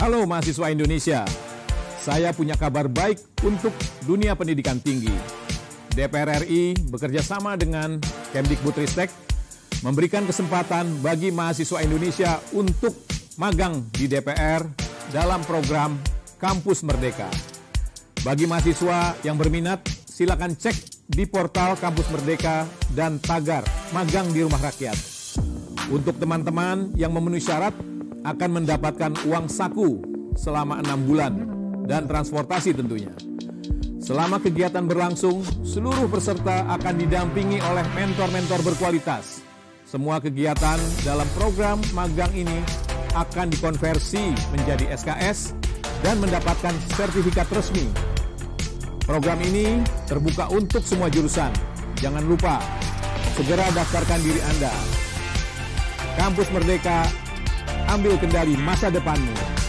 Halo mahasiswa Indonesia, saya punya kabar baik untuk dunia pendidikan tinggi. DPR RI bekerja sama dengan Kemdikbudristek memberikan kesempatan bagi mahasiswa Indonesia untuk magang di DPR dalam program Kampus Merdeka. Bagi mahasiswa yang berminat, silakan cek di portal Kampus Merdeka dan tagar magang di rumah rakyat. Untuk teman-teman yang memenuhi syarat akan mendapatkan uang saku selama enam bulan dan transportasi tentunya. Selama kegiatan berlangsung, seluruh peserta akan didampingi oleh mentor-mentor berkualitas. Semua kegiatan dalam program magang ini akan dikonversi menjadi SKS dan mendapatkan sertifikat resmi. Program ini terbuka untuk semua jurusan. Jangan lupa, segera daftarkan diri Anda. Kampus Merdeka, ambil kendali masa depanmu.